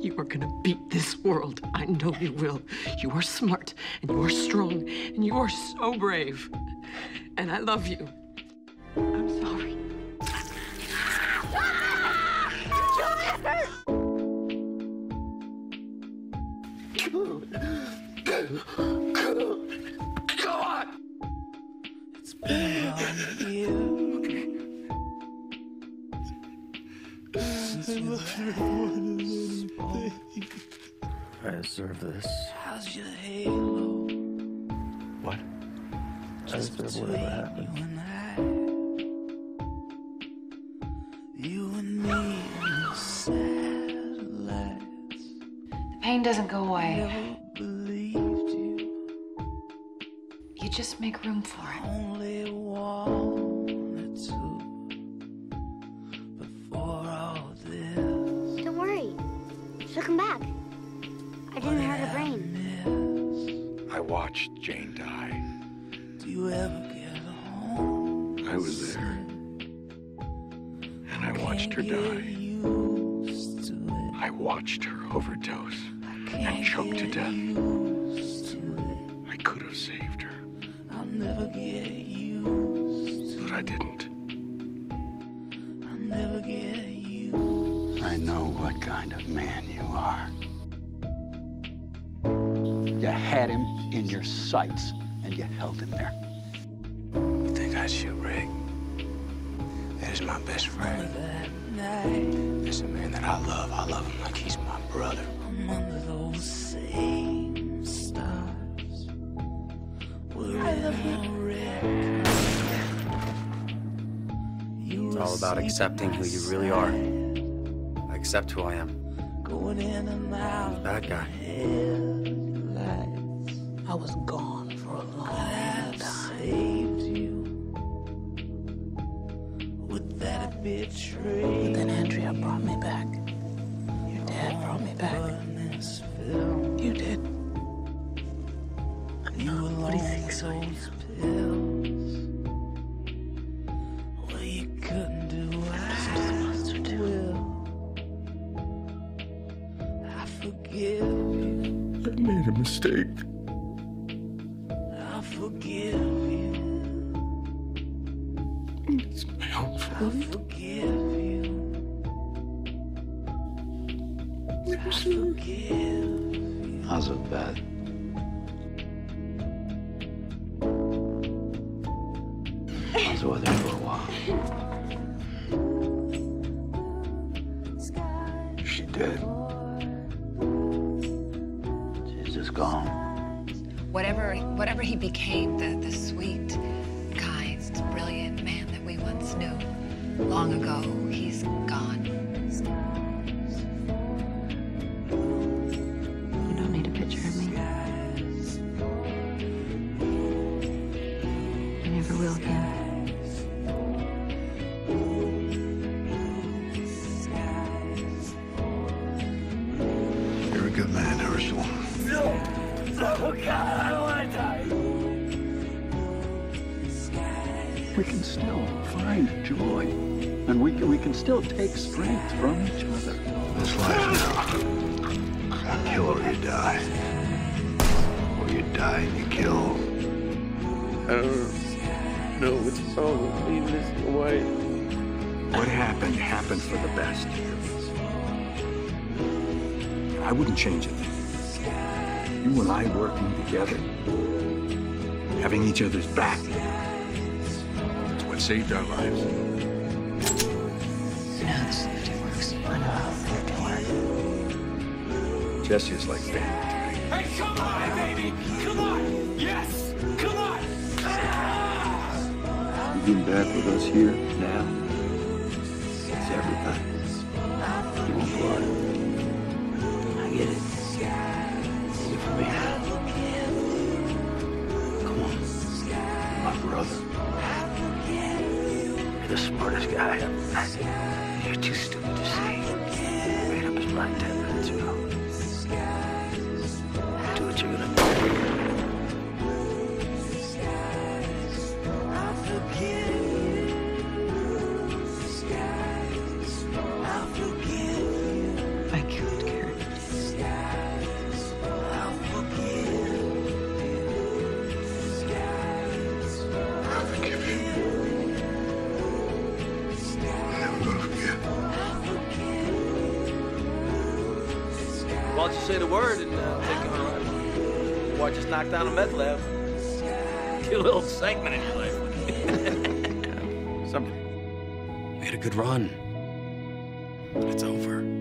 You are gonna beat this world. I know you will. You are smart, and you are strong, and you are so brave. And I love you. I'm sorry. Go on! It's been a year since we last I deserve this. How's your halo? What? I Just deserve between whatever happened. you and I. You and me and the satellites. The pain doesn't go away. Never believed you. You just make room for it. Only wanted come back. I didn't hurt her brain. I watched Jane die. Do you ever get home? I was there. And I watched her die. Used to it. I watched her overdose and choke to death. to. I could have saved her, I'll never get used to but I didn't. Kind of man you are. You had him in your sights, and you held him there. You think I shoot Rick? That is my best friend. that night. It's a man that I love. I love him like he's my brother. I'm under those same stars. We're in a wreck. You It's all about accepting who you really are. I accept who I am. Going in and out. Bad guy. Headlights. I was gone for a long I've time. saved you. Would that have betrayed? But then Andrea brought me back. Forgive you. I made a mistake. I forgive you. It's my own I fault. forgive you. I forgive you. How's it bad? How's the weather for a while? She dead. Gone. Whatever, whatever he became, the, the sweet, kind, brilliant man that we once knew, long ago, he's gone. You don't need a picture of me. I never will again. You're a good man, Hershel. Oh, God, I don't want to die. We can still find joy, and we can, we can still take strength from each other. This life now. Kill or you die. Or you die and you kill. I don't know what's wrong with me, Mr. What happened happened for the best. I wouldn't change it. You and I working together, having each other's back. It's what saved our lives. You know how the safety works. I know how safety works. Jesse is like family to me. Hey, come on, baby! Come on! Yes! Come on! You being back with us here now, it's everything. You're too stupid to see. Made up his mind ten minutes ago. Why don't you say the word and uh, take a ride? Watch us knock down a meth lab. Get a little excitement in your life. Something. We had a good run. But it's over.